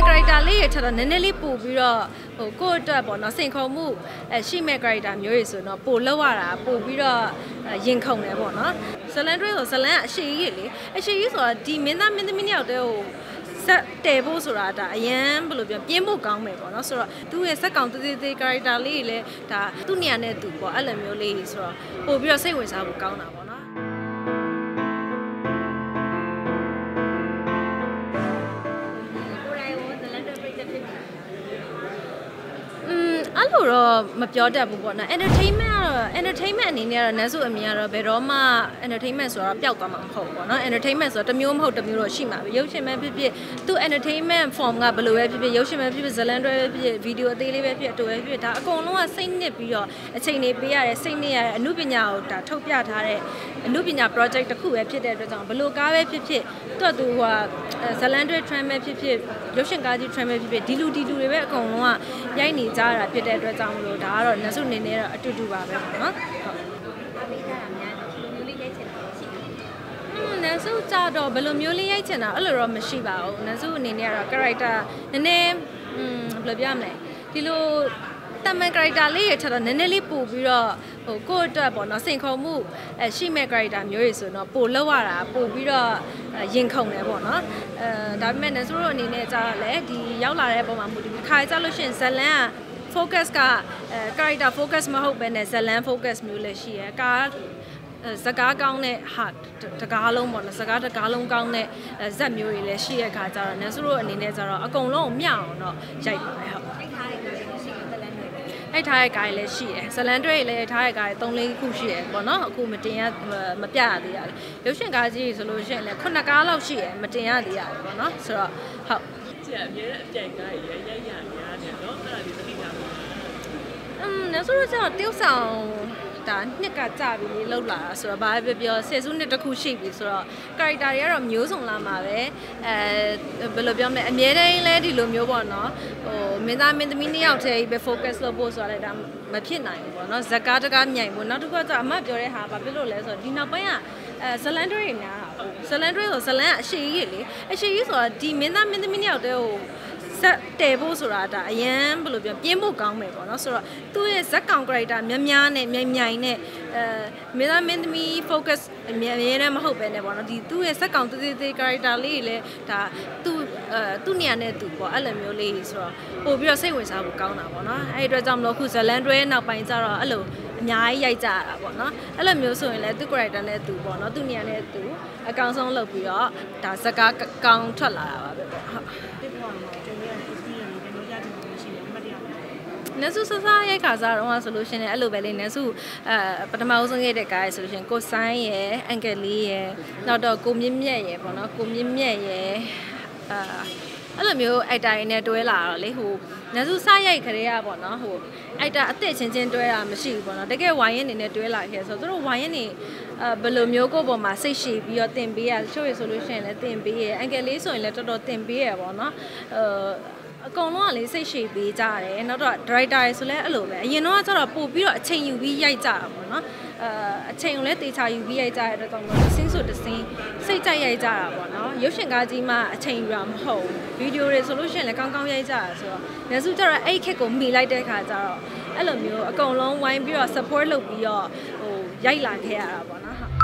န် character လေးရချက်တော့နည်းနည်းလေးပို့ပြီးတော့ဟိုကိုယ့်အတွက်ပေါ့နော်စိန်ခေါ်မှုအဲရှိမဲ့ character မျိုးတွေဆိုတော့ပို့လောက်ရတာပို့ပြီးတော့ရင်ခုန်တယ်ပေါ့နော်ဇလန်တွဲဆိုဇလန်ကအရှိကြီးလေအရှိကြီးဆိုတာဒီမင်းသားမင်းသမီးနှစ်ယောက်တည်းဟိုဆက်တဲဖို့ဆိုတာဒါအရန်ဘယ်လိုပြောပြင်းဖို့ကောင်းမယ်ပေါ့နော်ဆိုတော့သူ့ရဲ့စက်ကောင်သေးသေးသေး character လေးတွေလည်းဒါသူ့နေရာနဲ့သူပေါ့အဲ့လိုမျိုးလေးဆိုတော့ပို့ပြီးတော့စိတ်ဝင်စားဖို့ကောင်းတာပေါ့နော် มအဲ့လိုတော့မပြောတတ်ဘူးပေါ့နော် entertainment ကတော့ entertainment အနေနဲ့ကတော့နန်းစုအမြင်ကတော့ဘယ်တော့မှ entertainment ဆိုတော့ပျောက်သွားမှာမဟုတ်ဘူးပေါ့နော် entertainment ဆိုတော့တစ်မျိုးမဟုတ်တစ်မျိုးတော့ရှိမှာပဲရုပ်ရှင်ပဲဖြစ်ဖြစ်သူ entertainment form ကဘယ်လိုပဲဖြစ်ဖြစ်ရုပ်ရှင်ပဲဖြစ်ဖြစ်ဇလန်တွဲပဲဖြစ်ဖြစ်ဗီဒီယိုအသေးလေးပဲဖြစ်ဖြစ်အတူပဲဖြစ်ဖြစ်ဒါအကုန်လုံးကစိတ်နစ်ပြီးတော့အချိန်နေပေးရတယ်စိတ်နစ်ရတဲ့အမှုပညာကိုဒါထုတ်ပြထားတဲ့အမှုပညာ project တစ်ခုပဲဖြစ်တဲ့အတွက်ကြောင့်ဘယ်လိုကားပဲဖြစ်ဖြစ်သူ့အတူဟိုဇလန်တွဲ trend ပဲဖြစ်ဖြစ်ရုပ်ရှင်ကားကြီး trend ပဲဖြစ်ဖြစ်ဒီလူဒီလူတွေပဲအကုန်လုံးကရိုက်နေကြတာဖြစ်တဲ့အတွက်ကြောင့်မလို့ဒါကတော့နတ်စုနေနေတော့အတူတူပါပဲပေါ့နော်ဟုတ်နန်းစုကြတော့ဘယ်လိုမျိုးလေးရိုက်ချင်တာအဲ့လိုတော့မရှိပါဘူးနန်းစုအနေနဲ့ကတော့ character နည်းနည်းอืมဘယ်လိုပြောမလဲဒီလိုတမန် character လေးရချက်တော့နည်းနည်းလေးပို့ပြီးတော့ဟိုကိုယ့်အတွက်ပေါ့နော်စိန်ခေါ်မှုအဲရှိမဲ့ character မျိုးတွေဆိုတော့ပို့လောက်ရတာပို့ပြီးတော့ရင်ခုန်တယ်ပေါ့နော်အဲဒါပေမဲ့နန်းစုတို့အနေနဲ့ကြာတော့လေဒီရောက်လာတဲ့ပုံမှာမူတည်ပြီးခါကြလို့ရှိရင်ဇလန်က focus ကအဲ character focus မဟုတ်ဘဲနဲ့ဇလန် focus မျိုးလည်းရှိရယ်ကားစကားကောင်းတဲ့ဟာတကားလုံးပေါ့နော်စကားတကားလုံးကောင်းတဲ့ဇက်မျိုးတွေလည်းရှိရခါကြတော့နန်းစုတို့အနေနဲ့ကြတော့အကုန်လုံးကိုမျှအောင်တော့ရိုက်ပါတယ်ဟုတ်အဲ့ထားတဲ့ကားလည်းရှိတယ်ဇလန်တွေလည်းထားတဲ့ကား3 4ခုရှိတယ်ပေါ့နော်အခုမတင်ရမပြရသေးရတယ်ရုပ်ရှင်ကားကြီးဆိုလို့ရှိရင်လည်းခုနှစ်ကားလောက်ရှိတယ်မတင်ရသေးရတယ်ပေါ့နော်ဆိုတော့ဟုတ်ကျအမြဲအပြိုင်ကားရရရများတယ်နော်အဲ့ဒါဒီသတိ ထားပါอืมနောက်ဆိုတော့ကျတော့တယောက်ဆောင်ဒါနှစ်ကကြပြီလေလောက်လာတာဆိုတော့ဘာပဲပြောဆယ်စုနှစ်တစ်ခုရှိပြီဆိုတော့ character တွေကတော့မျိုးစုံလာမှာပဲအဲဘယ်လိုပြောမလဲအမြဲတမ်းလဲဒီလိုမျိုးပေါ့နော်ဟိုမင်းသားမင်းသမီးနှစ်ယောက်တည်းပဲ focus လုပ်ဖို့ဆိုတာလည်းဒါမဖြစ်နိုင်ဘူးပေါ့နော်ဇကားတကားမြိုင်ဖို့နောက်တစ်ခုကကျအမပြောတဲ့ဟာဘာဖြစ်လို့လဲဆိုတော့ဒီနောက်ပိုင်းကအဲဇလန်တွေများတာပေါ့ဇလန်တွေဆိုဇလန်အရှိကြီးလေအရှိကြီးဆိုတာဒီမင်းသားမင်းသမီးနှစ်ယောက်တည်းဟို ဆက်တဲဖို့ဆိုတာဒါအရန်ဘယ်လိုပြောပြင်းဖို့ကောင်းမယ်ပေါ့နော်ဆိုတော့သူ့ရဲ့ဇက်ကောင် character များများနဲ့မြိုင်မြိုင်နဲ့အဲမင်းသားမင်းသမီး focus အများအများနဲ့မဟုတ်ပဲနဲ့ပေါ့နော်ဒီသူ့ရဲ့ဇက်ကောင်သေးသေးသေး character လေးတွေလည်းဒါသူ့အဲသူ့နေရာနဲ့သူပေါ့အဲ့လိုမျိုးလေးဆိုတော့ပို့ပြီးတော့စိတ်ဝင်စားဖို့ကောင်းတာပေါ့နော်အဲ့ဒီအတွက်ကြောင့်မလို့အခုဇလန်တွဲနောက်ပိုင်းကျတော့အဲ့လိုအများကြီးရိုက်ကြရတာပေါ့နော်အဲ့လိုမျိုးဆိုရင်လည်းသူ့ character နဲ့သူပေါ့နော်သူ့နေရာနဲ့သူအကောင်ဆုံးလုပ်ပြီးတော့ဒါဇကားကောင်းထွက်လာတာပါပဲပေါ့ဟုတ် နန်းစုဆဆရိုက်ခါစားတော့ဆိုလို့ရှင်လည်းအဲ့လိုပဲလေနန်းစုအဲပထမဦးဆုံးရိုက်တဲ့ကားရဆိုလို့ရှင်ကိုဆိုင်းရယ်အန်ကယ်လေးရယ်နောက်တော့ကိုမြင့်မြတ်ရယ်ပေါ့နော်ကိုမြင့်မြတ်ရယ်အာအဲ့လိုမျိုးအိုက်တာရင်းနဲ့တွဲလာတော့လေဟိုနန်းစုစရိုက်ခရေရပေါ့နော်ဟိုအိုက်တာအစ်စ်ချင်းချင်းတွဲတာမရှိဘူးပေါ့နော်တကယ်ဝိုင်းရင်နေနဲ့တွဲလာခဲ့ဆိုတော့သူတို့ဝိုင်းရင်နေအဲဘယ်လိုမျိုးကိုပေါ်မှာစိတ်ရှည်ပြီးတော့တင်ပေးရချို့ရဆိုလို့ရှိရင်လည်းတင်ပေးရအန်ကယ်လေးဆိုရင်လည်းတော်တော်တင်ပေးရပေါ့နော်အဲ အကုန်လုံးကလေစိတ်ရှည်ပေးကြတယ်နောက်တော့ director ရဆိုလဲအဲ့လိုပဲအရင်တော့ကျတော့ပို့ပြီးတော့အချိန်ယူပြီးရိုက်ကြတာပေါ့နော်အဲအချိန်ကိုလည်းတေချာယူပြီးရိုက်ကြတဲ့အတွက်တော့တစ်စင်းဆိုတစ်စင်းစိတ်ကြိုက်ရိုက်ကြတာပေါ့နော်ရုပ်ရှင်ကားကြီးမှအချိန်ယူတာမဟုတ်ဘူးဗီဒီယိုတွေဆိုလို့ရှိရင်လည်းကောင်းကောင်းရိုက်ကြတာဆိုတော့ညစုကျတော့အဲ့ခက်ကိုမိလိုက်တဲ့ခါကျတော့အဲ့လိုမျိုးအကုန်လုံးဝိုင်းပြီးတော့ support လုပ်ပြီးတော့ဟိုရိုက်လာခဲ့ရတာပေါ့နော်